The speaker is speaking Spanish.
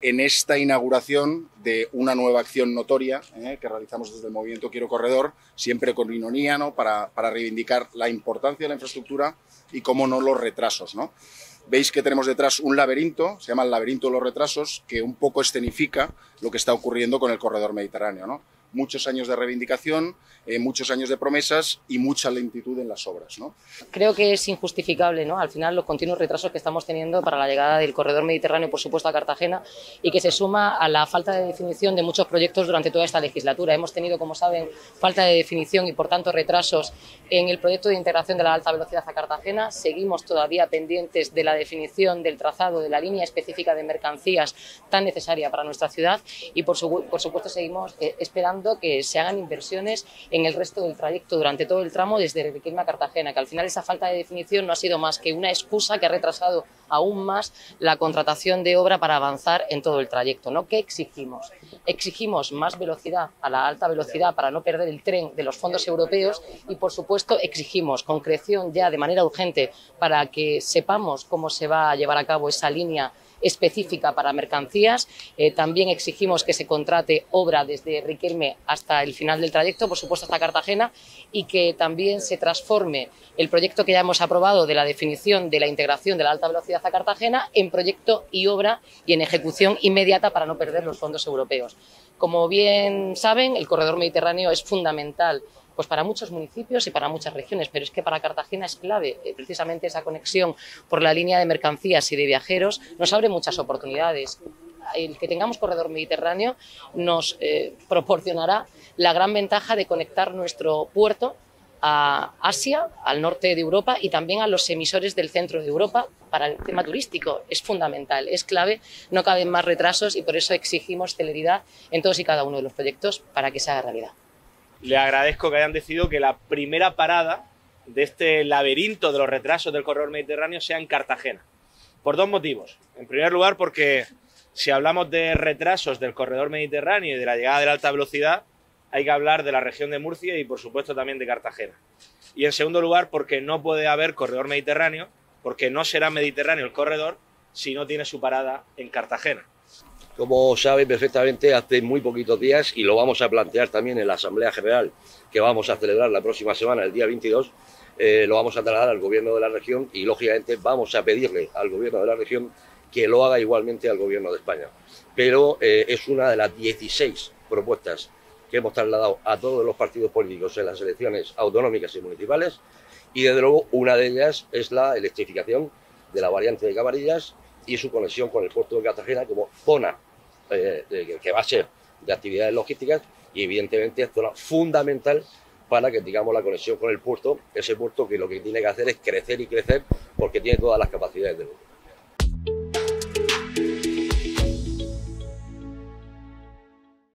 en esta inauguración de una nueva acción notoria ¿eh? que realizamos desde el Movimiento Quiero Corredor, siempre con ironía, ¿no? para, para, reivindicar la importancia de la infraestructura y, cómo no, los retrasos. ¿no? Veis que tenemos detrás un laberinto, se llama el laberinto de los retrasos, que un poco escenifica lo que está ocurriendo con el corredor mediterráneo. ¿no? Muchos años de reivindicación, eh, muchos años de promesas y mucha lentitud en las obras. ¿no? Creo que es injustificable, ¿no? al final, los continuos retrasos que estamos teniendo para la llegada del corredor mediterráneo, por supuesto, a Cartagena, y que se suma a la falta de definición de muchos proyectos durante toda esta legislatura. Hemos tenido, como saben, falta de definición y, por tanto, retrasos en el proyecto de integración de la alta velocidad a Cartagena. Seguimos todavía pendientes de la definición del trazado de la línea específica de mercancías tan necesaria para nuestra ciudad y, por, por supuesto, seguimos eh, esperando que se hagan inversiones en el resto del trayecto durante todo el tramo desde Riquelme a Cartagena, que al final esa falta de definición no ha sido más que una excusa que ha retrasado aún más la contratación de obra para avanzar en todo el trayecto. ¿no? ¿Qué exigimos? Exigimos más velocidad a la alta velocidad para no perder el tren de los fondos europeos y, por supuesto, exigimos concreción ya de manera urgente para que sepamos cómo se va a llevar a cabo esa línea específica para mercancías. Eh, también exigimos que se contrate obra desde Riquelme hasta el final del trayecto, por supuesto hasta Cartagena, y que también se transforme el proyecto que ya hemos aprobado de la definición de la integración de la alta velocidad a Cartagena en proyecto y obra y en ejecución inmediata para no perder los fondos europeos. Como bien saben, el corredor mediterráneo es fundamental pues para muchos municipios y para muchas regiones, pero es que para Cartagena es clave eh, precisamente esa conexión por la línea de mercancías y de viajeros, nos abre muchas oportunidades el que tengamos corredor mediterráneo nos eh, proporcionará la gran ventaja de conectar nuestro puerto a Asia, al norte de Europa y también a los emisores del centro de Europa para el tema turístico. Es fundamental, es clave, no caben más retrasos y por eso exigimos celeridad en todos y cada uno de los proyectos para que se haga realidad le agradezco que hayan decidido que la primera parada de este laberinto de los retrasos del corredor mediterráneo sea en Cartagena. Por dos motivos. En primer lugar, porque si hablamos de retrasos del corredor mediterráneo y de la llegada de la alta velocidad, hay que hablar de la región de Murcia y, por supuesto, también de Cartagena. Y en segundo lugar, porque no puede haber corredor mediterráneo, porque no será mediterráneo el corredor si no tiene su parada en Cartagena. Como sabe perfectamente, hace muy poquitos días, y lo vamos a plantear también en la Asamblea General que vamos a celebrar la próxima semana, el día 22, eh, lo vamos a trasladar al Gobierno de la región y, lógicamente, vamos a pedirle al Gobierno de la región que lo haga igualmente al Gobierno de España. Pero eh, es una de las 16 propuestas que hemos trasladado a todos los partidos políticos en las elecciones autonómicas y municipales y, desde luego, una de ellas es la electrificación de la variante de Camarillas y su conexión con el puerto de Cartagena como zona eh, que va a ser de actividades logísticas y evidentemente es zona fundamental para que tengamos la conexión con el puerto, ese puerto que lo que tiene que hacer es crecer y crecer porque tiene todas las capacidades del mundo.